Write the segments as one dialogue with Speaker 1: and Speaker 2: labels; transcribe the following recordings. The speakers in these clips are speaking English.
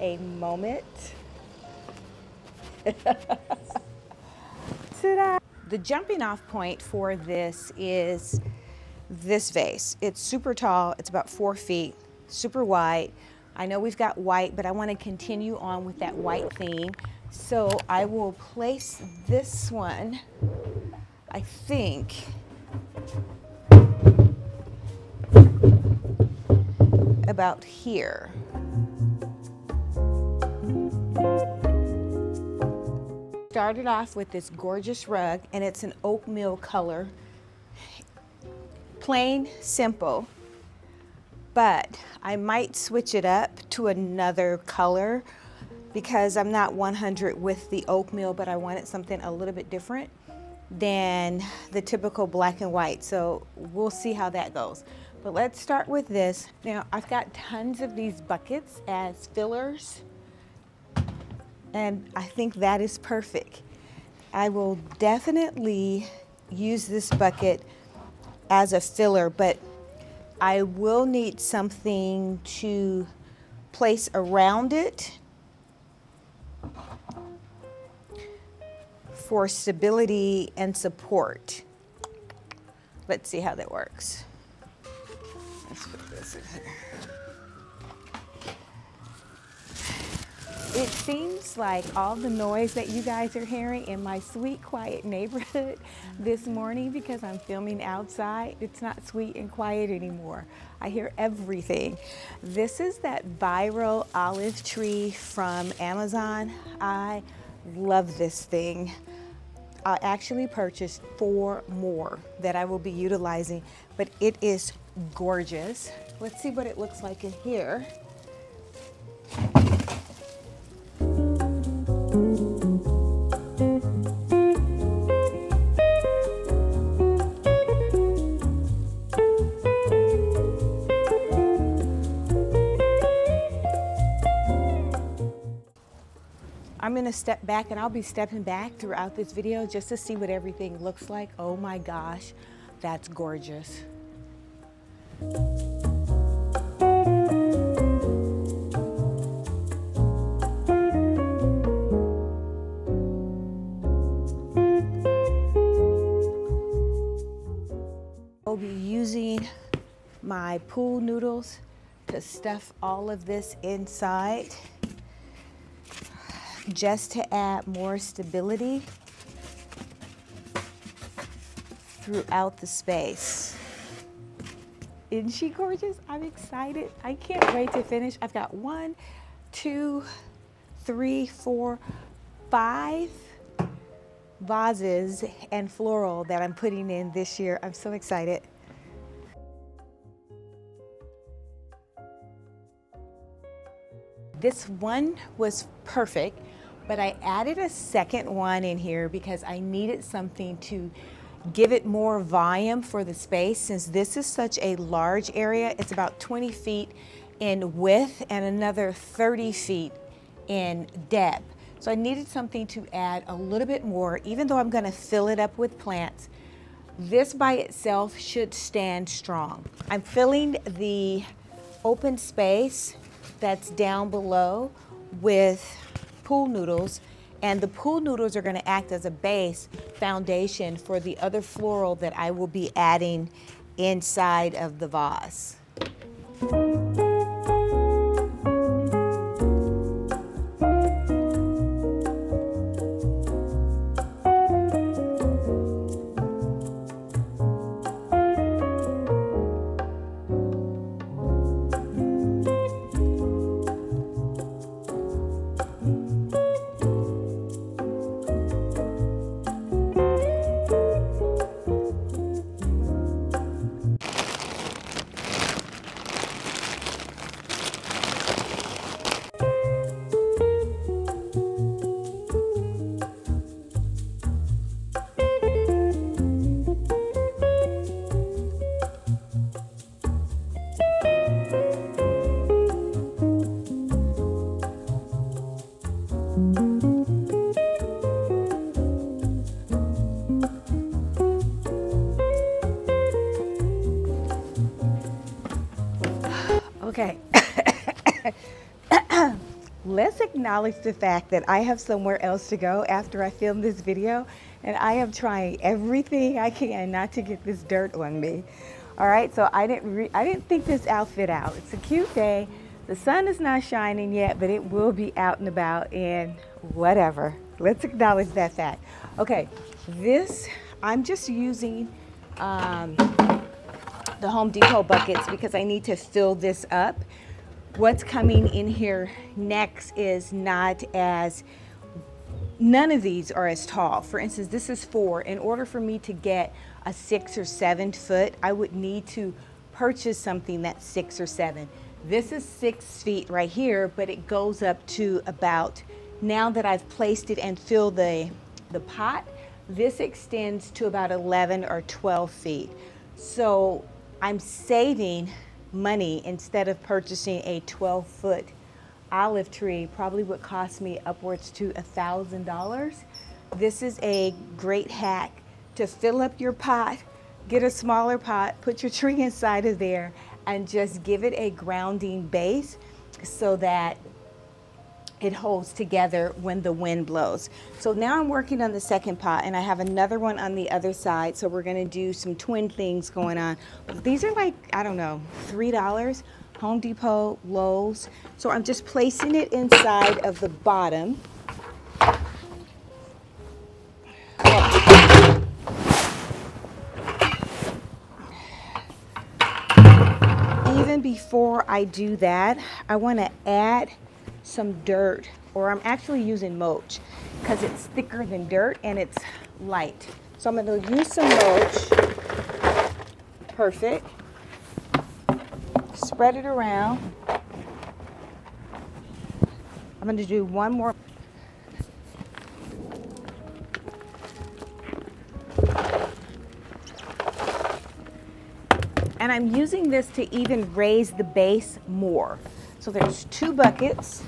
Speaker 1: a moment. The jumping off point for this is this vase. It's super tall, it's about four feet, super white. I know we've got white, but I want to continue on with that white theme. So I will place this one, I think, about here. Started off with this gorgeous rug and it's an oatmeal color. Plain, simple, but I might switch it up to another color because I'm not 100 with the oatmeal, but I wanted something a little bit different than the typical black and white. So we'll see how that goes. But let's start with this. Now I've got tons of these buckets as fillers and I think that is perfect. I will definitely use this bucket as a filler, but I will need something to place around it for stability and support. Let's see how that works. Let's put this in here. It seems like all the noise that you guys are hearing in my sweet, quiet neighborhood this morning because I'm filming outside, it's not sweet and quiet anymore. I hear everything. This is that viral olive tree from Amazon. I love this thing. I actually purchased four more that I will be utilizing, but it is gorgeous. Let's see what it looks like in here. I'm gonna step back and I'll be stepping back throughout this video just to see what everything looks like. Oh my gosh, that's gorgeous. I'll be using my pool noodles to stuff all of this inside just to add more stability throughout the space. Isn't she gorgeous? I'm excited. I can't wait to finish. I've got one, two, three, four, five vases and floral that I'm putting in this year. I'm so excited. This one was perfect but I added a second one in here because I needed something to give it more volume for the space since this is such a large area. It's about 20 feet in width and another 30 feet in depth. So I needed something to add a little bit more, even though I'm gonna fill it up with plants. This by itself should stand strong. I'm filling the open space that's down below with pool noodles and the pool noodles are gonna act as a base foundation for the other floral that I will be adding inside of the vase. Acknowledge the fact that I have somewhere else to go after I film this video and I am trying everything I can not to get this dirt on me. All right, so I didn't, I didn't think this outfit out. It's a cute day. The sun is not shining yet, but it will be out and about and whatever. Let's acknowledge that fact. Okay, this, I'm just using um, the Home Depot buckets because I need to fill this up. What's coming in here next is not as, none of these are as tall. For instance, this is four. In order for me to get a six or seven foot, I would need to purchase something that's six or seven. This is six feet right here, but it goes up to about, now that I've placed it and filled the, the pot, this extends to about 11 or 12 feet. So I'm saving money instead of purchasing a 12 foot olive tree probably would cost me upwards to a thousand dollars. This is a great hack to fill up your pot get a smaller pot put your tree inside of there and just give it a grounding base so that it holds together when the wind blows. So now I'm working on the second pot and I have another one on the other side. So we're gonna do some twin things going on. These are like, I don't know, $3, Home Depot, Lowe's. So I'm just placing it inside of the bottom. Even before I do that, I wanna add some dirt or I'm actually using mulch because it's thicker than dirt and it's light. So I'm going to use some mulch. Perfect. Spread it around. I'm going to do one more. And I'm using this to even raise the base more. So there's two buckets.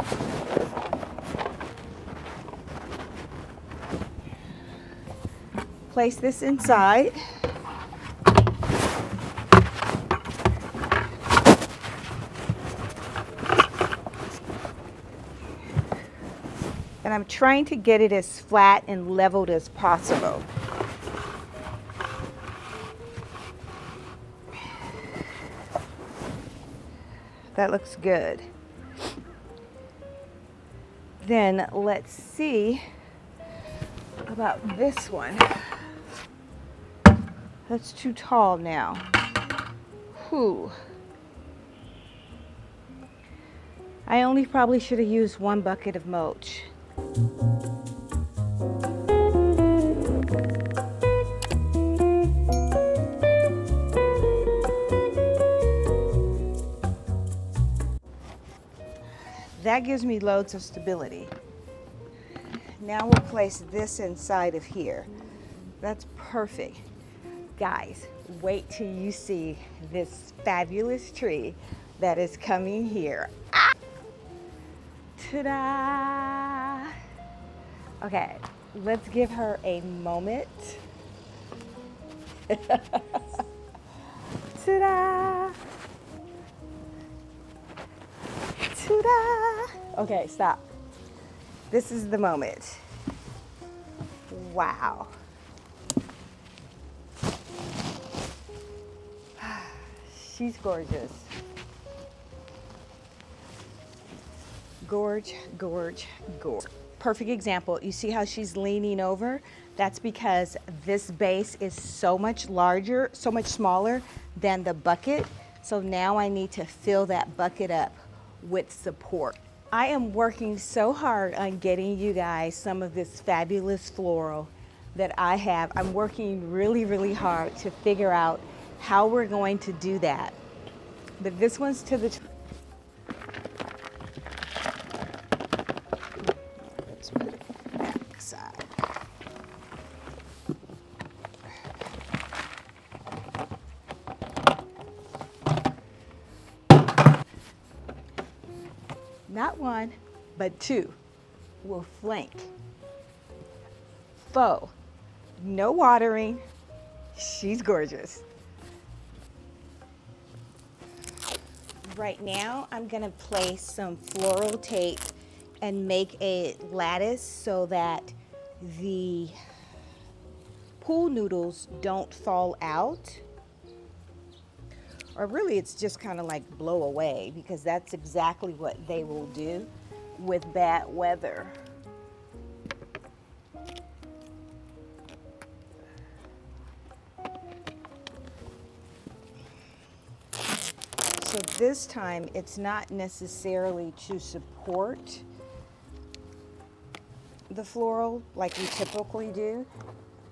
Speaker 1: Place this inside. And I'm trying to get it as flat and leveled as possible. That looks good. Then let's see about this one. That's too tall now. Whew. I only probably should have used one bucket of mulch. That gives me loads of stability. Now we'll place this inside of here. That's perfect. Guys, wait till you see this fabulous tree that is coming here. Ah! Ta-da! Okay, let's give her a moment. Ta-da! Ta-da! Okay, stop. This is the moment. Wow. She's gorgeous. Gorge, gorge, gorge. Perfect example. You see how she's leaning over? That's because this base is so much larger, so much smaller than the bucket. So now I need to fill that bucket up with support. I am working so hard on getting you guys some of this fabulous floral that I have. I'm working really, really hard to figure out how we're going to do that. But this one's to the two will flank. Faux, no watering, she's gorgeous. Right now, I'm gonna place some floral tape and make a lattice so that the pool noodles don't fall out. Or really it's just kind of like blow away because that's exactly what they will do with bad weather. So this time it's not necessarily to support the floral like we typically do.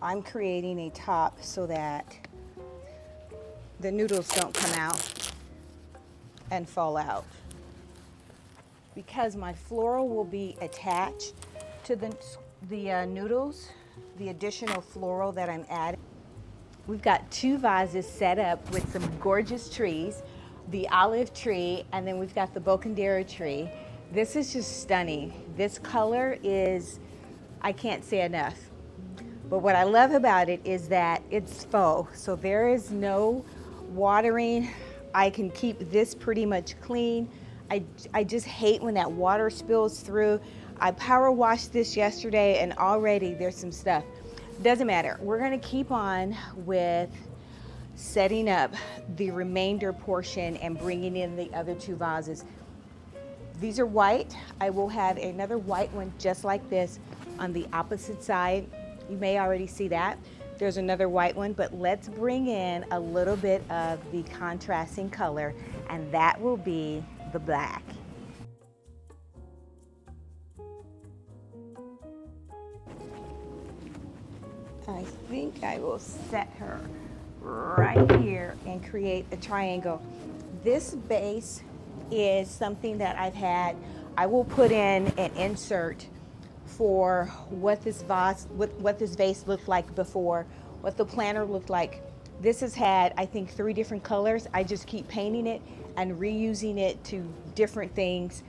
Speaker 1: I'm creating a top so that the noodles don't come out and fall out. Because my floral will be attached to the, the uh, noodles, the additional floral that I'm adding. We've got two vases set up with some gorgeous trees, the olive tree, and then we've got the bougainvillea tree. This is just stunning. This color is, I can't say enough. But what I love about it is that it's faux. So there is no watering. I can keep this pretty much clean. I, I just hate when that water spills through. I power washed this yesterday and already there's some stuff. Doesn't matter. We're gonna keep on with setting up the remainder portion and bringing in the other two vases. These are white. I will have another white one just like this on the opposite side. You may already see that. There's another white one, but let's bring in a little bit of the contrasting color, and that will be the black. I think I will set her right here and create a triangle. This base is something that I've had. I will put in an insert for what this vase, what, what this vase looked like before, what the planter looked like. This has had, I think, three different colors. I just keep painting it and reusing it to different things.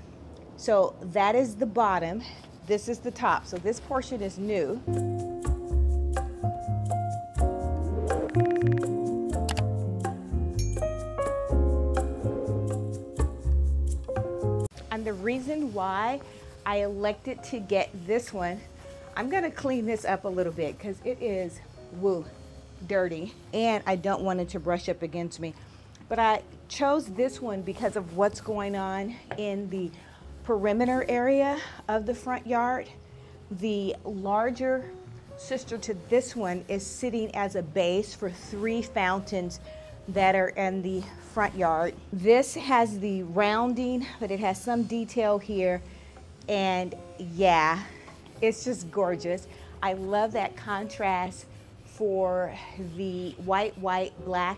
Speaker 1: So that is the bottom. This is the top. So this portion is new. And the reason why I elected to get this one. I'm gonna clean this up a little bit because it is, woo, dirty. And I don't want it to brush up against me. But I chose this one because of what's going on in the perimeter area of the front yard. The larger sister to this one is sitting as a base for three fountains that are in the front yard. This has the rounding, but it has some detail here and yeah, it's just gorgeous. I love that contrast for the white, white, black.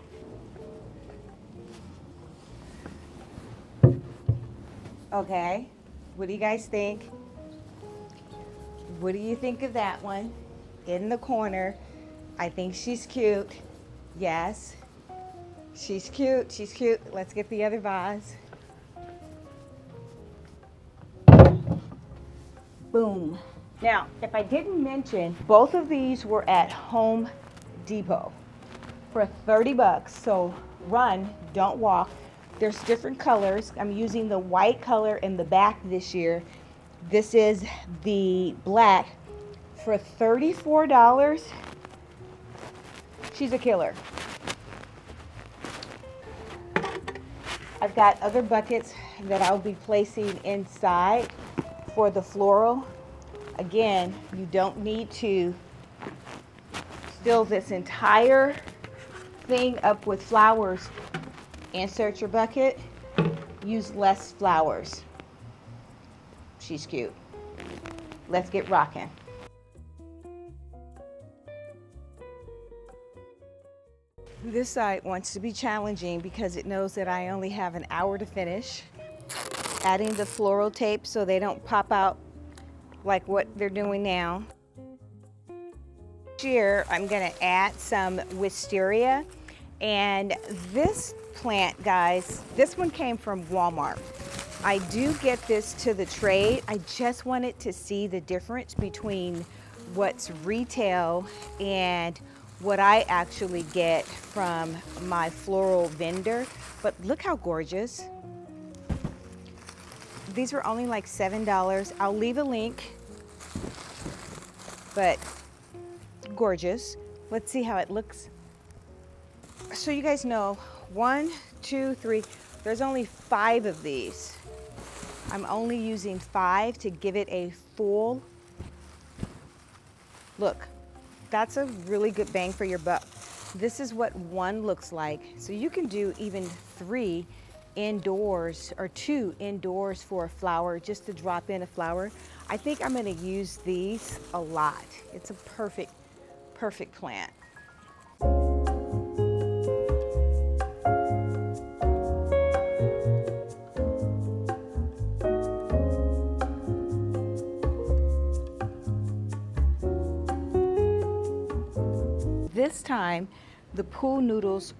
Speaker 1: Okay, what do you guys think? What do you think of that one? In the corner. I think she's cute. Yes. She's cute. She's cute. Let's get the other vase. Boom. Now, if I didn't mention, both of these were at Home Depot for 30 bucks. So run, don't walk. There's different colors. I'm using the white color in the back this year. This is the black for $34. She's a killer. I've got other buckets that I'll be placing inside for the floral, again, you don't need to fill this entire thing up with flowers. Insert your bucket, use less flowers. She's cute. Let's get rocking. This site wants to be challenging because it knows that I only have an hour to finish adding the floral tape so they don't pop out like what they're doing now. Here I'm going to add some wisteria and this plant guys, this one came from Walmart. I do get this to the trade. I just wanted to see the difference between what's retail and what I actually get from my floral vendor. But look how gorgeous These were only like $7. I'll leave a link, but gorgeous. Let's see how it looks. So you guys know, one, two, three, there's only five of these. I'm only using five to give it a full look. That's a really good bang for your buck. This is what one looks like. So you can do even three indoors or two indoors for a flower just to drop in a flower. I think I'm gonna use these a lot. It's a perfect, perfect plant. This time, the pool noodles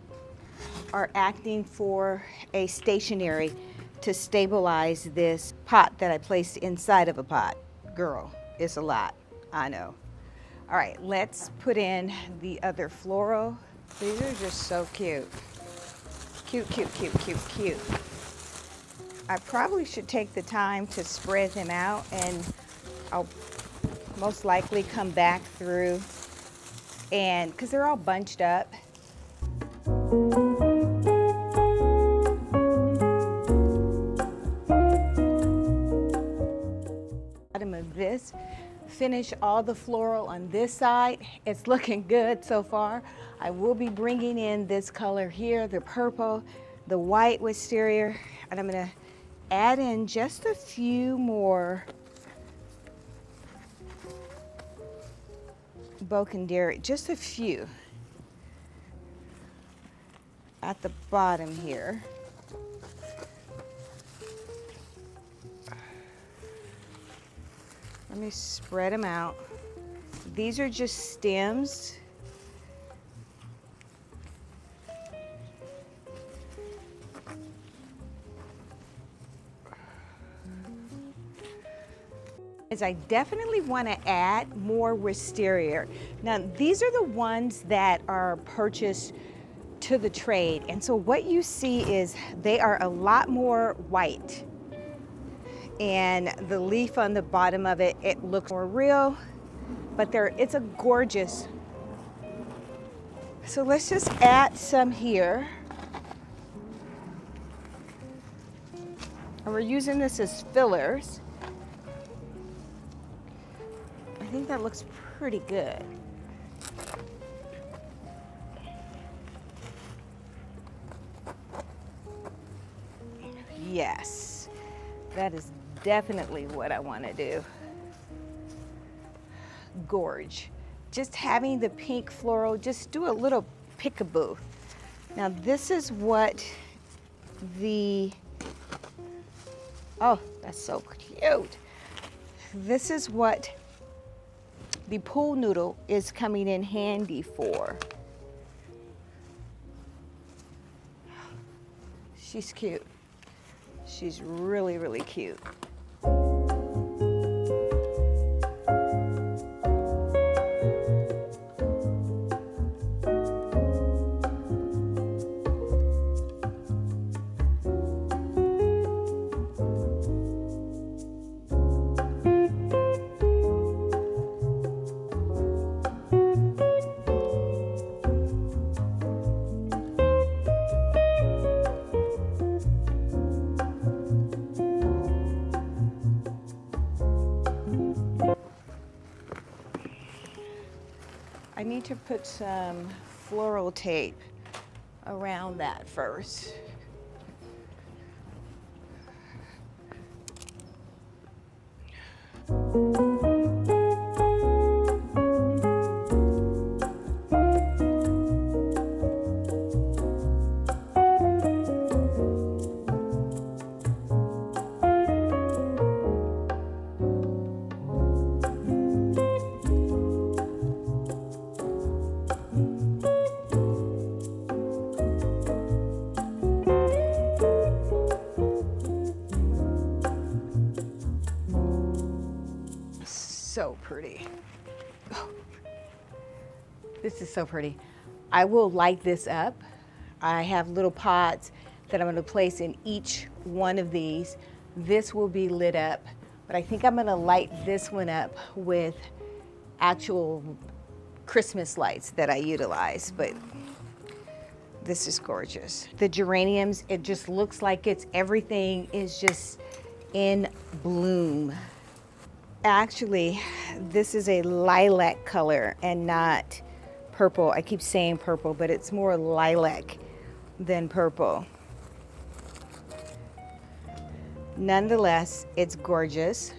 Speaker 1: are acting for a stationary to stabilize this pot that I placed inside of a pot. Girl, it's a lot, I know. All right, let's put in the other floral. These are just so cute. Cute, cute, cute, cute, cute. I probably should take the time to spread them out and I'll most likely come back through and because they're all bunched up. Bottom of this, finish all the floral on this side. It's looking good so far. I will be bringing in this color here, the purple, the white wisteria, and I'm gonna add in just a few more bougainvillea, just a few at the bottom here. Let me spread them out. These are just stems. Is I definitely want to add more wisteria. Now, these are the ones that are purchased to the trade. And so what you see is they are a lot more white. And the leaf on the bottom of it, it looks more real, but they're, it's a gorgeous. So let's just add some here. And we're using this as fillers. Think that looks pretty good. Yes, that is definitely what I want to do. Gorge. Just having the pink floral, just do a little peekaboo. Now this is what the, oh, that's so cute. This is what the pool noodle is coming in handy for. She's cute. She's really, really cute. I need to put some floral tape around that first. This is so pretty. I will light this up. I have little pots that I'm gonna place in each one of these this will be lit up. But I think I'm gonna light this one up with actual Christmas lights that I utilize. But this is gorgeous. The geraniums, it just looks like it's everything is just in bloom. Actually, this is a lilac color and not purple. I keep saying purple, but it's more lilac than purple. Nonetheless, it's gorgeous.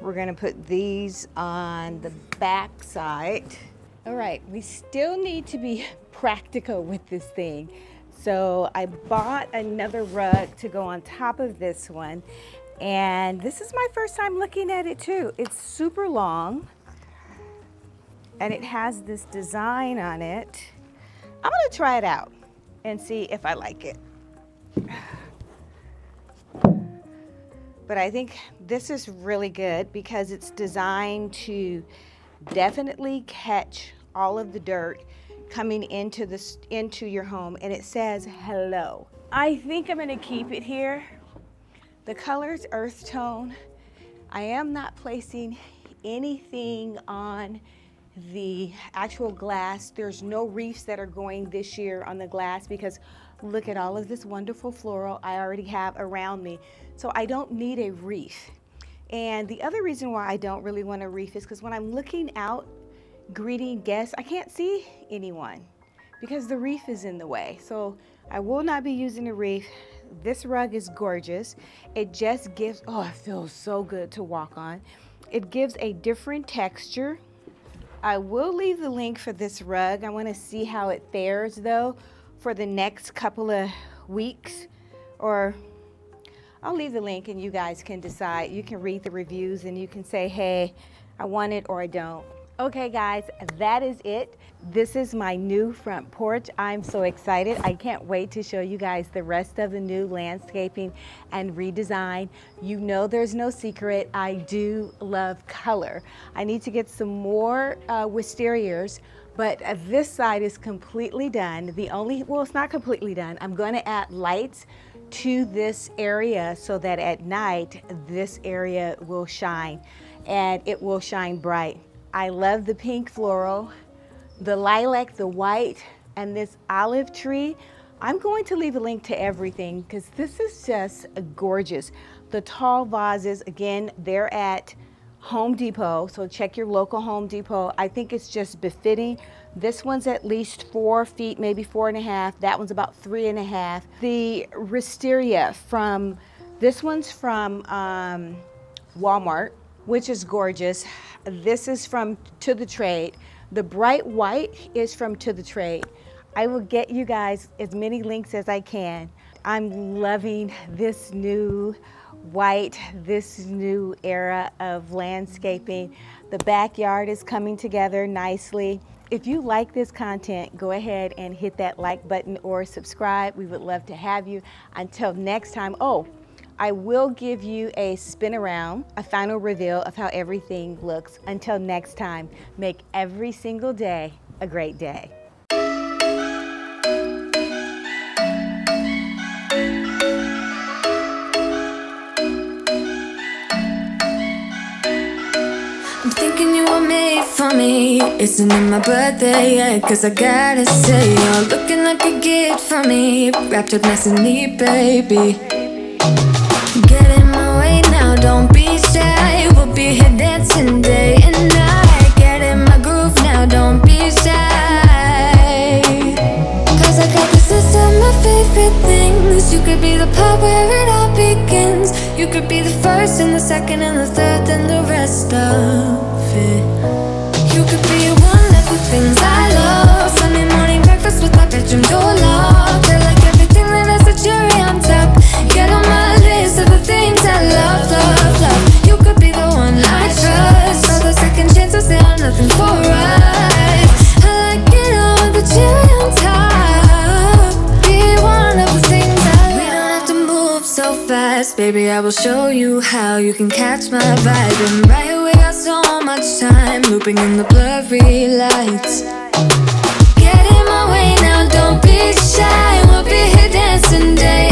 Speaker 1: We're gonna put these on the back side. All right, we still need to be practical with this thing. So I bought another rug to go on top of this one. And this is my first time looking at it too. It's super long and it has this design on it. I'm gonna try it out and see if I like it. But I think this is really good because it's designed to definitely catch all of the dirt coming into this into your home and it says hello. I think I'm gonna keep it here. The color's earth tone. I am not placing anything on the actual glass. There's no reefs that are going this year on the glass because look at all of this wonderful floral I already have around me. So I don't need a reef. And the other reason why I don't really want a reef is because when I'm looking out greeting guests, I can't see anyone because the reef is in the way. So I will not be using a reef. This rug is gorgeous. It just gives, oh, it feels so good to walk on. It gives a different texture. I will leave the link for this rug. I want to see how it fares though for the next couple of weeks or I'll leave the link and you guys can decide. You can read the reviews and you can say, hey, I want it or I don't. Okay guys, that is it. This is my new front porch. I'm so excited. I can't wait to show you guys the rest of the new landscaping and redesign. You know there's no secret. I do love color. I need to get some more uh, wisterias but uh, this side is completely done. The only, well, it's not completely done. I'm going to add lights to this area so that at night this area will shine and it will shine bright. I love the pink floral, the lilac, the white, and this olive tree. I'm going to leave a link to everything because this is just gorgeous. The tall vases, again, they're at Home Depot, so check your local Home Depot. I think it's just befitting. This one's at least four feet, maybe four and a half. That one's about three and a half. The wisteria from, this one's from um, Walmart which is gorgeous. This is from To The Trade. The bright white is from To The Trade. I will get you guys as many links as I can. I'm loving this new white, this new era of landscaping. The backyard is coming together nicely. If you like this content, go ahead and hit that like button or subscribe. We would love to have you. Until next time, oh, I will give you a spin around, a final reveal of how everything looks. Until next time, make every single day a great day. What think you want me for me Isn't it my birthday yet? Cause I gotta say You're looking like a gift for me Wrapped up nice and neat, baby be here dancing day and night. Get in my groove now, don't be shy. Cause I got this list of my favorite things. You could be the part where it all begins. You could be the first and the second and the third And the rest of it. You could be Baby, I will show you how you can catch my vibe. And right away got so much time Looping in the blurry lights. Get in my way now, don't be shy. We'll be here dancing day